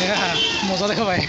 मज़ा देखो भाई